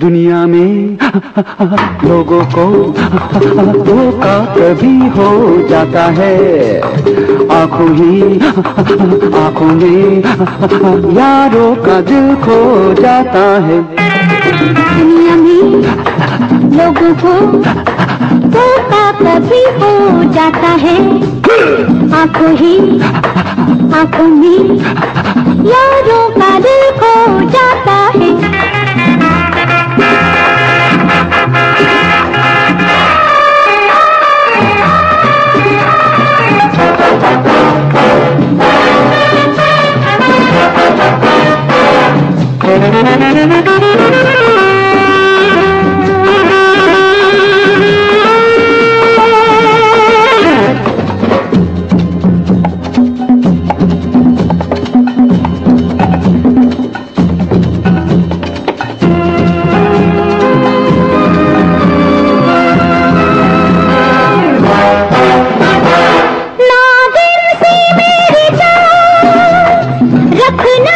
दुनिया में लोगों को धोखा कभी हो जाता है। आँखों ही, आँखों में यारों का दिल खो जाता है। दुनिया में लोगों को धोखा कभी हो जाता है। आँखों ही, आँखों में यारों का जाता है। नादिर रखना।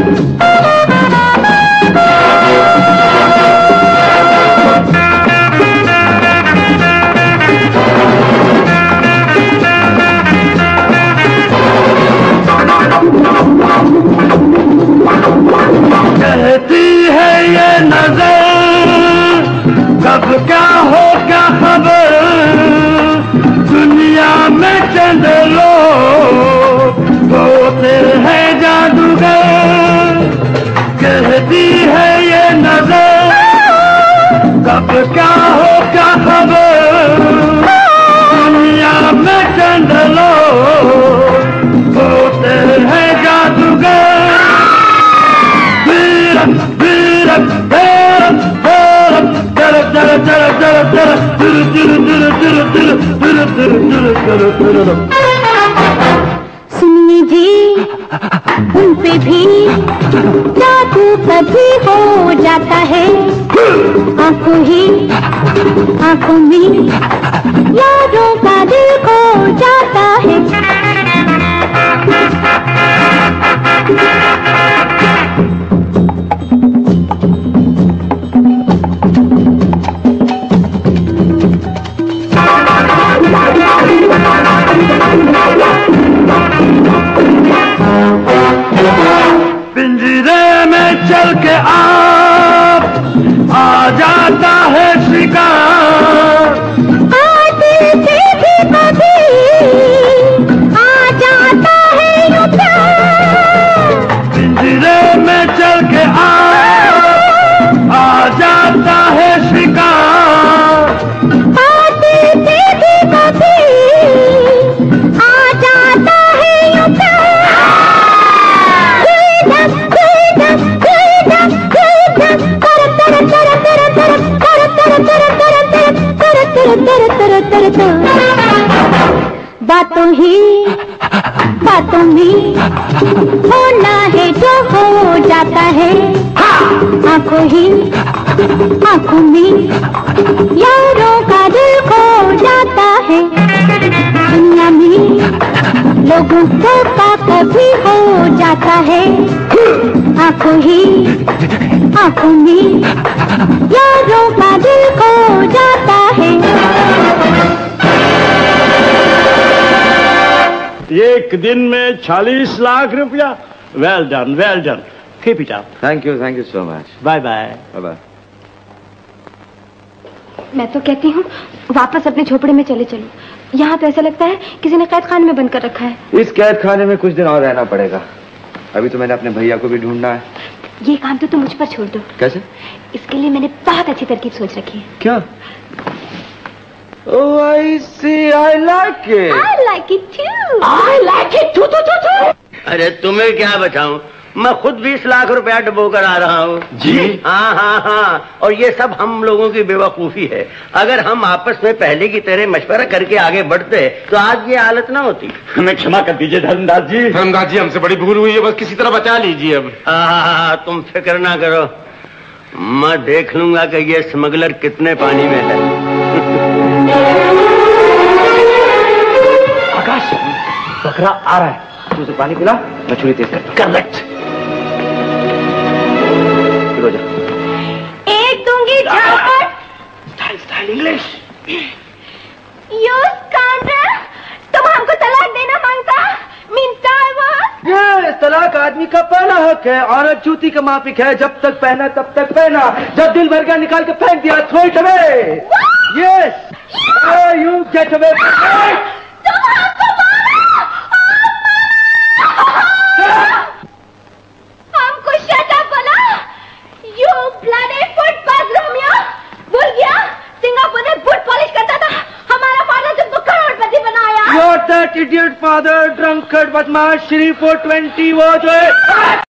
thank you. कब क्या हो क्या खबर दुनिया में चंद लोग होते हैं जादूगर Beat beat beat beat beat सुनिए जी उन पे भी जादू कभी हो जाता है। आँखों ही आँखों में यारों का दिल खो जाता है तर, तर। बातों ही बातों में। होना है जो हो जाता है। आँखों ही आँखों में। यारों का दिल खो जाता है। दुनिया में लोगों को का कभी हो जाता है। आँखों ही आँखों में। यारों का दिल खो जाता एक दिन में चालीस लाख रुपया। Well done well done keep it up thank you thank you so much bye bye bye bye मैं तो कहती हूँ वापस अपने झोपड़े में चले चलो। यहाँ तो ऐसा लगता है किसी ने कैद खाने में बंद कर रखा है। इस कैद खाने में कुछ दिन और रहना पड़ेगा। अभी तो मैंने अपने भैया को भी ढूंढना है। ये काम तो तुम मुझ पर छोड़ दो। कैसे? इसके लिए मैंने बहुत अच्छी तरकीब सोच रखी है। क्या? ओह I see I like it I like it too I like it too too too too अरे तुम्हें क्या बचाऊं मैं खुद बीस लाख रुपया डबो कर आ रहा हूँ। जी? हाँ हाँ हाँ। और ये सब हम लोगों की बेवकूफ़ी है। अगर हम आपस में पहले की तरह मशवरा करके आगे बढ़ते तो आज ये हालत ना होती। हमें क्षमा कर दीजिए धर्मदास जी। धर्मदास जी हमसे बड़ी भूल हुई है बस किसी तरह बचा लीजिए अब। हाँ तुम फ़िक्र ना करो। मैं देख लूँगा कि ये स्मगलर कितने पानी में है। बकरा आ रहा है। तू उसे पानी पिला मैं छुरी तेज करता हूँ। करेक्ट एक दूँगी झापट इंग्लिश यू स्काउंडर तुम हमको तलाक देना माँगता? मीन ये तलाक आदमी का पहला हक है औरत जूती का माफिक है जब तक पहना तब तक पहना। जब दिल भर गया निकाल के फेंक दिया throw it away yes you get away idiot father, drunkard, बदमाश, श्री 420 वो जो है